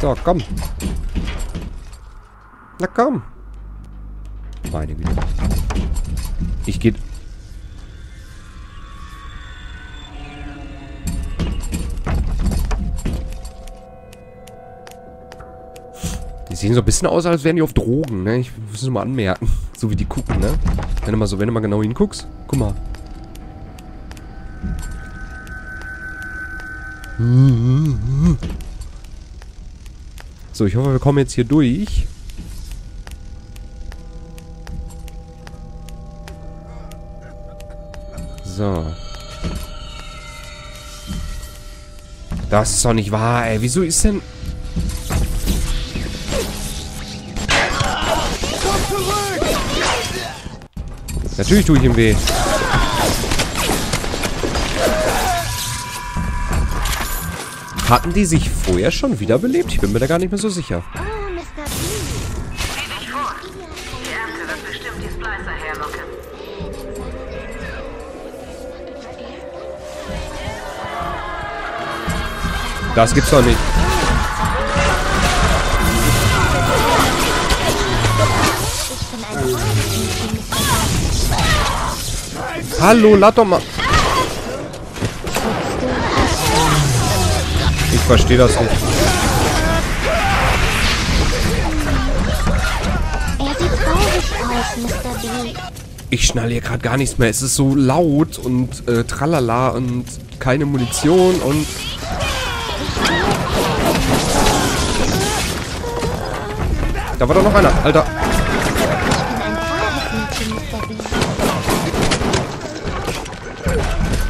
So, komm. Na komm. Meine Güte. Ich geh... Die sehen so ein bisschen aus, als wären die auf Drogen, ne? Ich muss es mal anmerken. So wie die gucken, ne? Wenn du mal so, wenn du mal genau hinguckst. Guck mal. So, ich hoffe, wir kommen jetzt hier durch. So. Das ist doch nicht wahr, ey. Wieso ist denn... Natürlich tue ich ihm weh. Hatten die sich vorher schon wiederbelebt? Ich bin mir da gar nicht mehr so sicher. Oh. Das gibt's doch nicht. Hallo, lad doch mal. Verstehe das nicht. Er sieht traurig aus, Mr. B. Ich schnall hier gerade gar nichts mehr. Es ist so laut und äh, tralala und keine Munition und... Da war doch noch einer. Alter.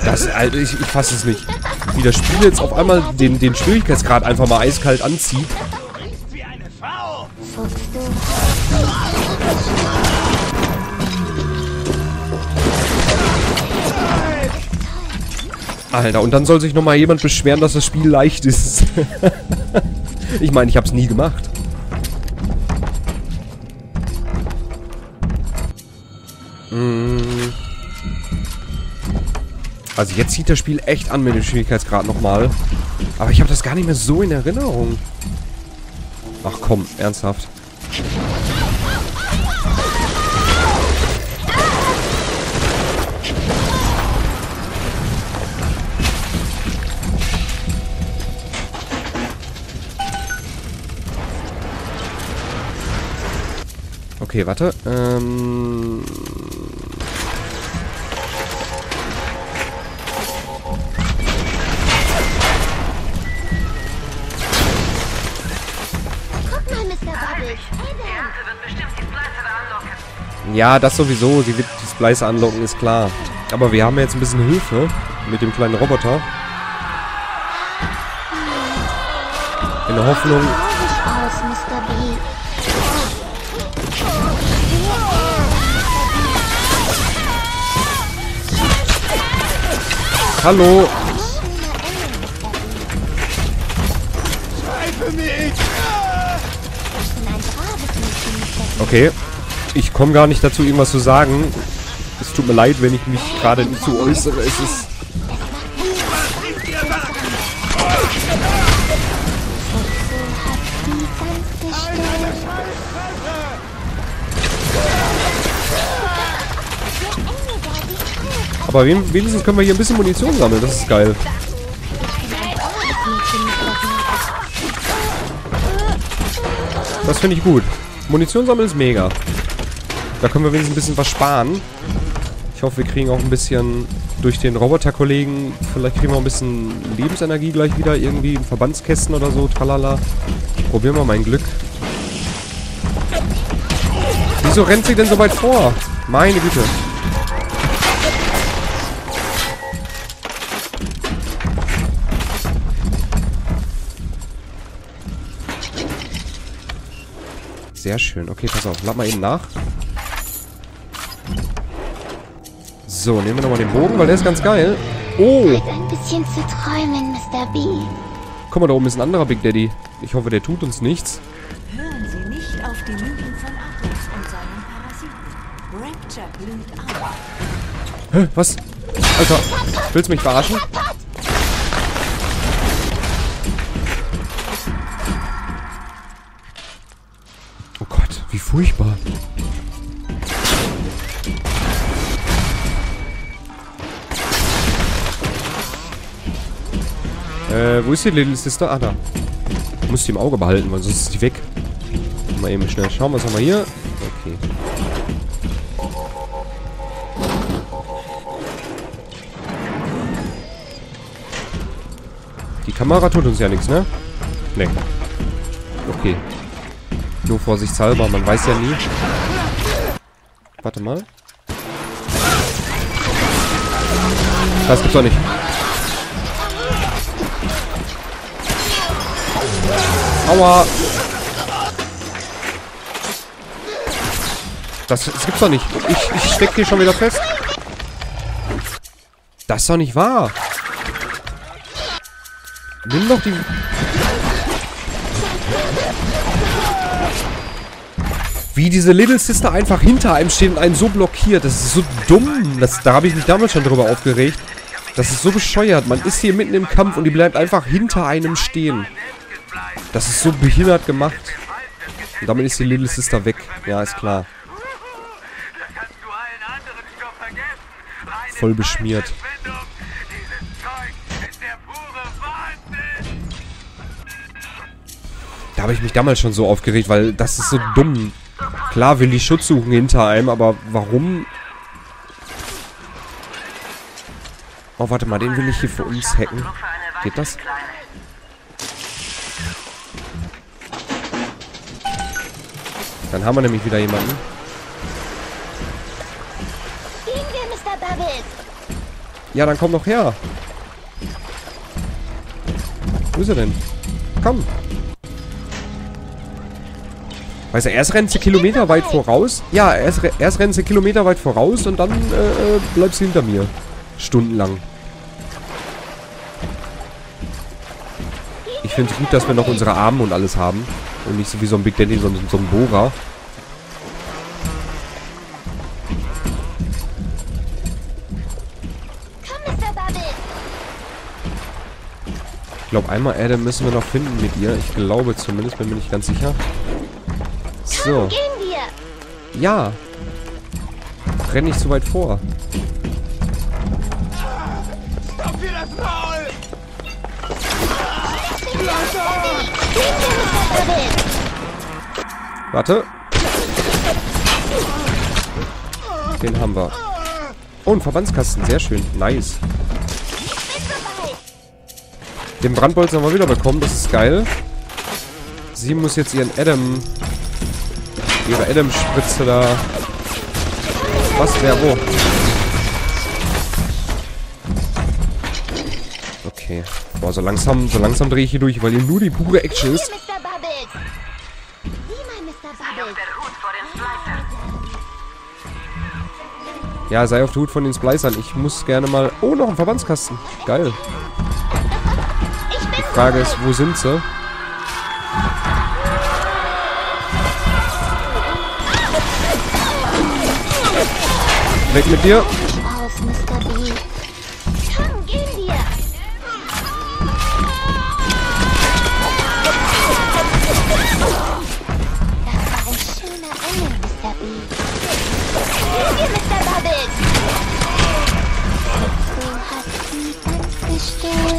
Das, Alter, ich, ich fasse es nicht. Wie das Spiel jetzt auf einmal den, den Schwierigkeitsgrad einfach mal eiskalt anzieht. Alter, und dann soll sich nochmal jemand beschweren, dass das Spiel leicht ist. ich meine, ich habe es nie gemacht. Also jetzt zieht das Spiel echt an mit dem Schwierigkeitsgrad nochmal. Aber ich habe das gar nicht mehr so in Erinnerung. Ach komm, ernsthaft. Okay, warte. Ähm... Ja, das sowieso. Sie wird die Splice anlocken, ist klar. Aber wir haben jetzt ein bisschen Hilfe mit dem kleinen Roboter. In der Hoffnung... Hallo! Okay. Ich komme gar nicht dazu, irgendwas zu sagen. Es tut mir leid, wenn ich mich gerade nicht so äußere. Es ist... Aber wen- wenigstens können wir hier ein bisschen Munition sammeln. Das ist geil. Das finde ich gut. Munition sammeln ist mega. Da können wir wenigstens ein bisschen was sparen. Ich hoffe, wir kriegen auch ein bisschen durch den Roboterkollegen, vielleicht kriegen wir auch ein bisschen Lebensenergie gleich wieder, irgendwie in Verbandskästen oder so, tralala. Ich probiere mal mein Glück. Wieso rennt sie denn so weit vor? Meine Güte. Sehr schön. Okay, pass auf. Lad mal eben nach. So, nehmen wir nochmal den Bogen, weil der ist ganz geil. Oh! Ein bisschen zu träumen, Mr. B. Guck mal, da oben ist ein anderer Big Daddy. Ich hoffe, der tut uns nichts. Hören Sie nicht auf die Lügen von Artus und seinen Parasiten. Rapture blüht auf. Hä? Was? Alter, willst du mich verarschen? Oh Gott, wie furchtbar. Äh, wo ist die Little Sister? Ah, da. Muss die im Auge behalten, weil sonst ist die weg. Mal eben schnell schauen, was haben wir hier? Okay. Die Kamera tut uns ja nichts, ne? Ne. Okay. Nur vorsichtshalber, man weiß ja nie. Warte mal. Das gibt's doch nicht. Aua. Das, das gibt's doch nicht. Ich, ich steck hier schon wieder fest. Das ist doch nicht wahr. Nimm doch die... Wie diese Little Sister einfach hinter einem steht und einen so blockiert. Das ist so dumm. Das, da habe ich mich damals schon drüber aufgeregt. Das ist so bescheuert. Man ist hier mitten im Kampf und die bleibt einfach hinter einem stehen. Das ist so behindert gemacht. Und damit ist die Little Sister weg. Ja, ist klar. Voll beschmiert. Da habe ich mich damals schon so aufgeregt, weil das ist so dumm. Klar will die Schutz suchen hinter einem, aber warum... Oh, warte mal, den will ich hier für uns hacken. Geht das? Dann haben wir nämlich wieder jemanden. Gehen wir, Mr. Bubbles. Ja, dann komm doch her. Wo ist er denn? Komm. Weißt du, erst rennst du Kilometer weit voraus. Ja, erst, erst rennst du Kilometer weit voraus und dann äh, äh, bleibst du hinter mir. Stundenlang. Ich finde es gut, dass wir noch unsere Arme und alles haben. Und nicht so wie so ein Big Daddy, so, ein- so ein Bohrer. Ich glaube, einmal Adam müssen wir noch finden mit ihr. Ich glaube zumindest, bin mir nicht ganz sicher. So. Gehen wir. Ja. Renn nicht zu weit vor. Warte. Den haben wir. Oh, ein Verbandskasten. Sehr schön. Nice. Den Brandbolzen haben wir wieder bekommen. Das ist geil. Sie muss jetzt ihren Adam... Ihre Adam-Spritze da... Was? Wer? Wo? Okay. Boah, so langsam, so langsam drehe ich hier durch, weil hier nur die pure Action ist. Ja, sei auf der Hut von den Splicern. Ich muss gerne mal... Oh, noch ein Verbandskasten. Geil. Die Frage ist, wo sind sie? Weg mit dir.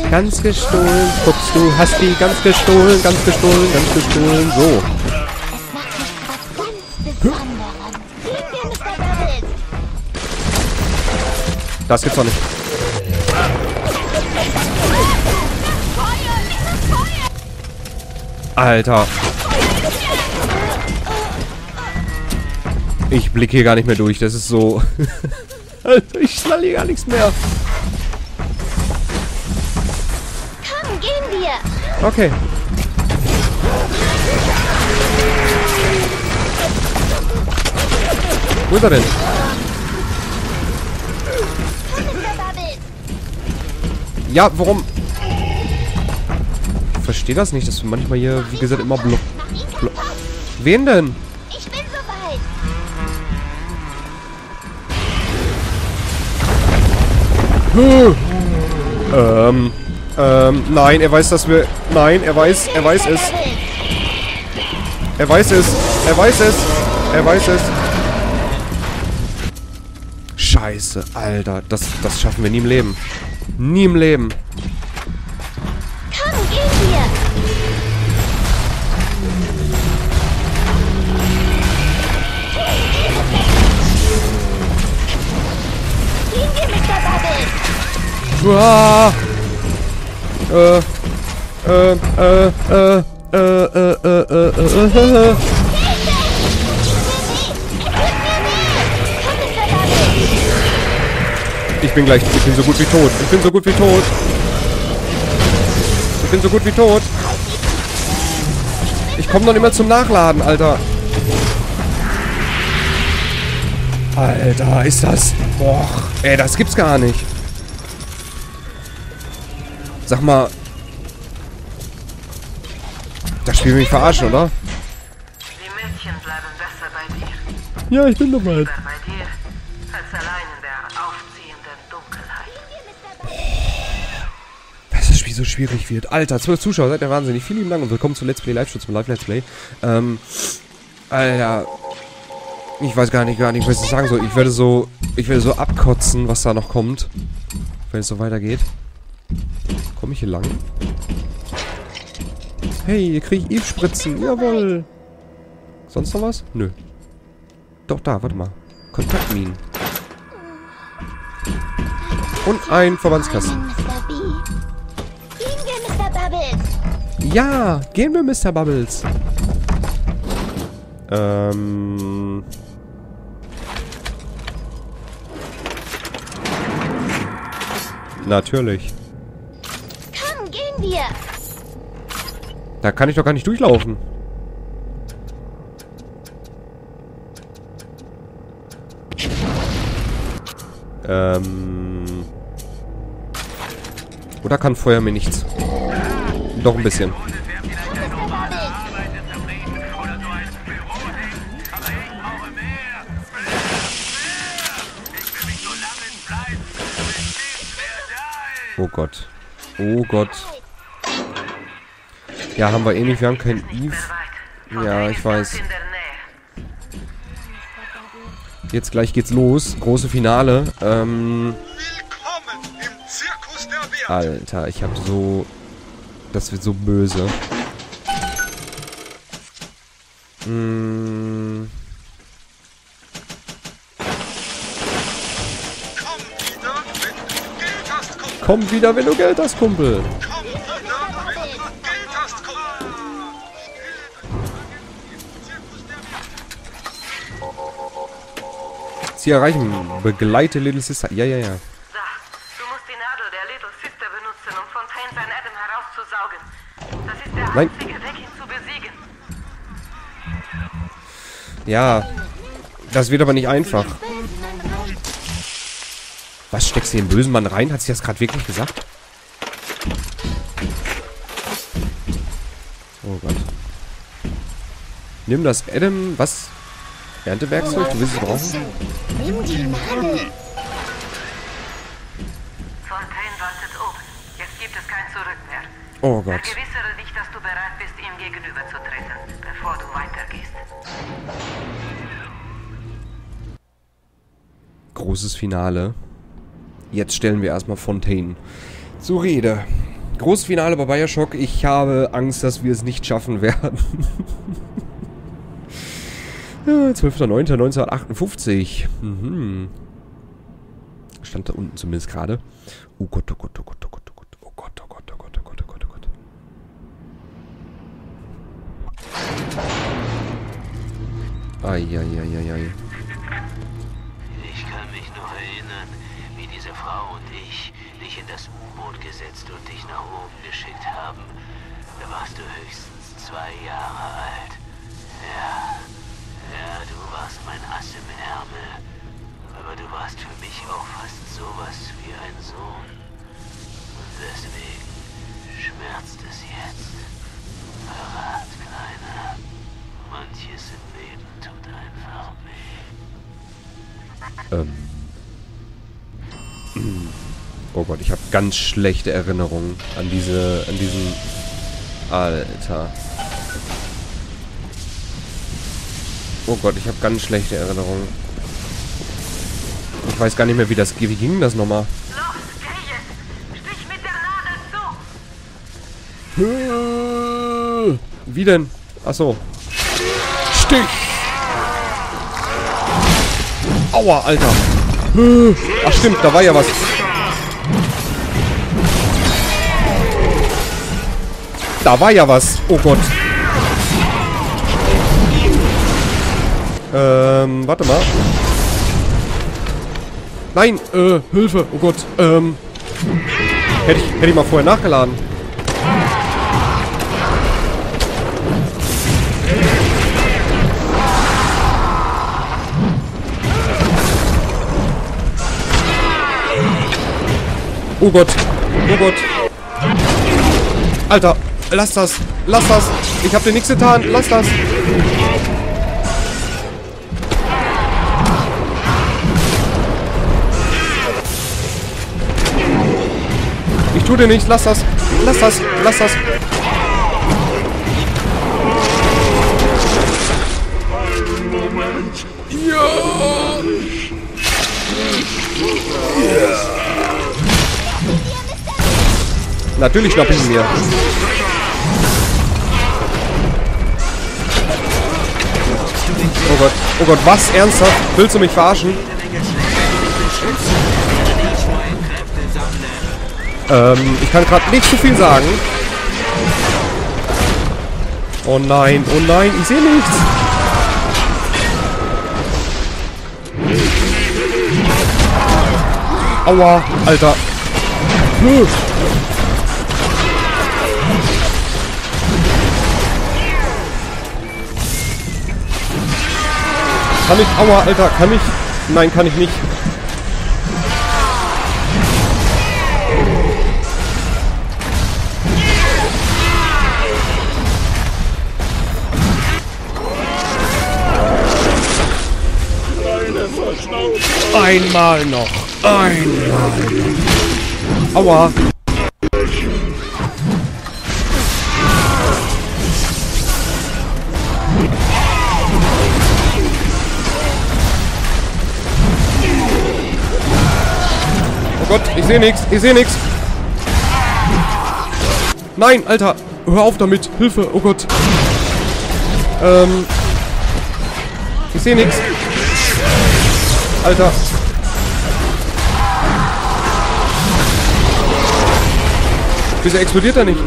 Ganz gestohlen. Guckst du, hast die ganz gestohlen, ganz gestohlen, ganz gestohlen. So. Das gibt's doch nicht. Alter. Ich blicke hier gar nicht mehr durch. Das ist so... Alter, ich schnall hier gar nichts mehr. Okay. Wo ist er denn? Ja, warum? Ich verstehe das nicht, dass wir manchmal hier, wie gesagt, immer block... Mach ihn Blo- kaputt. Wen denn? Ich bin soweit. Ähm, ähm, nein, er weiß, dass wir... Nein, er weiß, er weiß es. Er weiß es. Er weiß es. Er weiß es. Scheiße, Alter. Das, das schaffen wir nie im Leben. Nie im Leben. Uah. Äh, äh, äh, äh, äh, äh, äh, äh, äh, äh. Ich bin gleich, ich bin so gut wie tot. Ich bin so gut wie tot. Ich bin so gut wie tot. Ich komme noch nicht mehr zum Nachladen, Alter. Alter, ist das... Boah, ey, das gibt's gar nicht. Sag mal... Das Spiel will mich verarschen, oder? Die Mädchen bleiben besser bei dir. Ja, ich bin dabei. So schwierig wird. Alter, 12 Zuschauer, seid ihr wahnsinnig. Vielen lieben Dank und willkommen zu Let's Play Live-Schutz zum Live-Let's Play. Ähm, Alter, ich weiß gar nicht, gar nicht, was ich sagen soll. Ich werde so, ich werde so abkotzen, was da noch kommt. Wenn es so weitergeht. Komme ich hier lang? Hey, hier kriege ich Eve-Spritzen. Jawohl. Sonst noch was? Nö. Doch, da, warte mal. Kontaktminen. Und ein Verbandskasten. Ja, gehen wir, Mr. Bubbles. Ähm. Natürlich wir? Da kann ich doch gar nicht durchlaufen. Ähm. Oder kann Feuer mir nichts? Doch ein bisschen. Oh Gott. Oh Gott. Ja, haben wir eh nicht. Wir haben kein Eve. Ja, ich weiß. Jetzt gleich geht's los. Große Finale. Ähm. Alter, ich hab so... Das wird so böse. Mm, Komm wieder, wenn du Geld hast, Kumpel. Sie erreichen. Begleite Little Sister. Ja, ja, ja. Da, du musst die Nadel der Little Sister benutzen, um Fontaine sein Adam herauszusaugen. Das ist der Nein. einzige Weg, ihn zu besiegen. Ja. Das wird aber nicht einfach. Was steckst du den bösen Mann rein? Hat sie das gerade wirklich gesagt? Oh Gott. Nimm das Adam... Was? Erntewerkzeug? Du willst es brauchen? Nimm die Nadel. Fontaine wartet oben. Jetzt gibt es kein Zurück mehr. Oh Gott. Vergewissere dich, dass du bereit bist, ihm gegenüberzutreten, bevor du weitergehst. Großes Finale. Jetzt stellen wir erstmal Fontaine zur Rede. Großes Finale bei Bioshock. Ich habe Angst, dass wir es nicht schaffen werden. ja, 12.09.1958. Mhm. Stand da unten zumindest gerade. Oh Gott, oh Gott, oh Gott, oh Gott, oh Gott. Oh Gott, oh Gott, oh Gott, oh Gott, oh Gott, oh Gott. Eieieiei. Ich kann mich noch erinnern, wie diese Frau und ich dich in das U-Boot gesetzt und dich nach oben geschickt haben. Da warst du höchstens zwei Jahre alt. Ja, ja, du warst mein Ass im Ärmel. Aber du warst für mich auch fast sowas wie ein Sohn. Und deswegen schmerzt es jetzt. Verrat, Kleiner. Manches im Leben tut einfach weh. Ähm. Oh Gott, ich habe ganz schlechte Erinnerungen an diese, an diesen... Alter. Oh Gott, ich habe ganz schlechte Erinnerungen. Ich weiß gar nicht mehr, wie das Wie ging das nochmal? Zu! Wie denn? Achso. Stich! Aua, Alter. Ach stimmt, da war ja was. Da war ja was. Oh Gott. Ähm, warte mal. Nein, äh, Hilfe. Oh Gott. Ähm. Hätte ich, hätte ich mal vorher nachgeladen. Oh Gott. Oh Gott. Alter, lass das. Lass das. Ich hab dir nichts getan. Lass das. Tu dir nichts. Lass das. Lass das. Lass das. Natürlich schnapp ich mir. Oh Gott. Oh Gott, was? Ernsthaft? Willst du mich verarschen? Ähm, ich kann gerade nicht zu viel sagen. Oh nein, oh nein, ich sehe nichts. Aua, Alter. Huh. Kann ich, aua, Alter, kann ich? Nein, kann ich nicht. Einmal noch. Einmal noch. Aua. Oh Gott, ich sehe nichts. Ich sehe nichts. Nein, Alter. Hör auf damit. Hilfe. Oh Gott. Ähm. Ich sehe nichts. Alter. Wieso explodiert er nicht?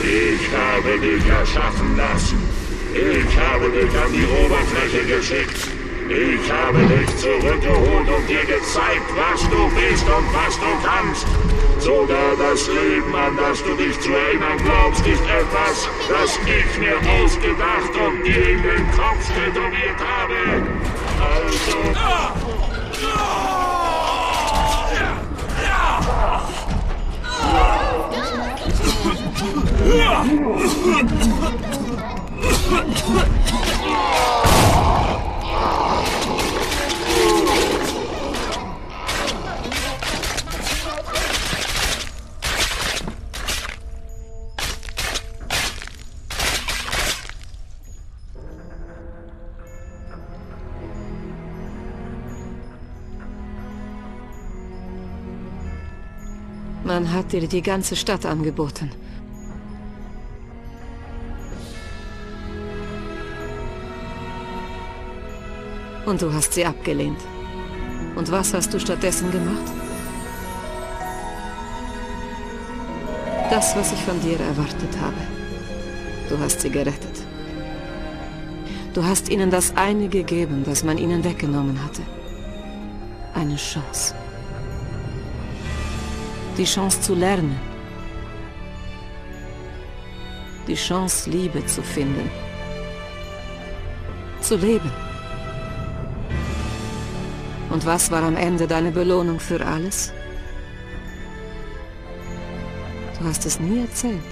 Ich habe dich erschaffen lassen. Ich habe dich an die Oberfläche geschickt. Ich habe dich zurückgeholt und dir gezeigt, was du bist und was du kannst. Sogar das Leben, an das du dich zu erinnern glaubst, ist etwas, das ich mir ausgedacht und dir in den Kopf tätowiert habe. Also... Man hat dir die ganze Stadt angeboten. Und du hast sie abgelehnt. Und was hast du stattdessen gemacht? Das, was ich von dir erwartet habe. Du hast sie gerettet. Du hast ihnen das eine gegeben, das man ihnen weggenommen hatte. Eine Chance. Die Chance zu lernen. Die Chance, Liebe zu finden. Zu leben. Und was war am Ende deine Belohnung für alles? Du hast es nie erzählt.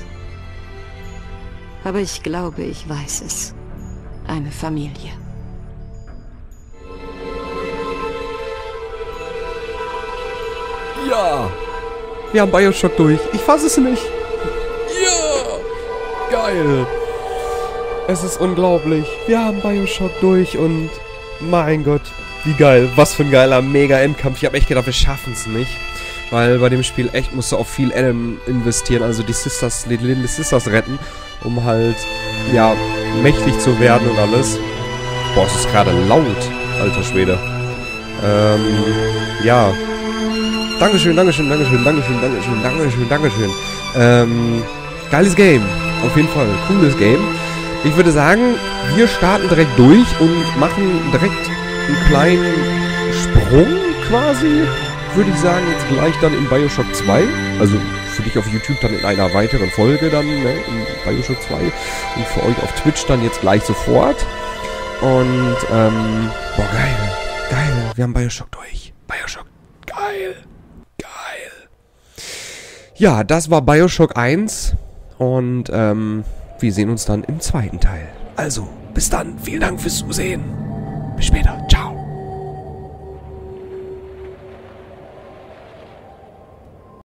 Aber ich glaube, ich weiß es. Eine Familie. Ja! Wir haben Bioshock durch. Ich fasse es nicht. Ja! Geil! Es ist unglaublich. Wir haben Bioshock durch und mein Gott, wie geil. Was für ein geiler Mega-Endkampf. Ich habe echt gedacht, wir schaffen es nicht. Weil bei dem Spiel echt musst du auch viel Adam investieren, also die Sisters, die Little Sisters retten, um halt, ja, mächtig zu werden und alles. Boah, es ist gerade laut, alter Schwede. Ähm, ja. Dankeschön, Dankeschön, Dankeschön, Dankeschön, Dankeschön, Dankeschön, Dankeschön. Ähm, geiles Game. Auf jeden Fall. Cooles Game. Ich würde sagen, wir starten direkt durch und machen direkt einen kleinen Sprung quasi würde ich sagen, jetzt gleich dann in Bioshock 2. Also für dich auf YouTube dann in einer weiteren Folge dann, ne, in Bioshock 2. Und für euch auf Twitch dann jetzt gleich sofort. Und, ähm, boah, geil. Geil. Wir haben Bioshock durch. Bioshock. Geil. Ja, das war Bioshock 1. Und, ähm, wir sehen uns dann im zweiten Teil. Also, bis dann. Vielen Dank fürs Zusehen. Bis später.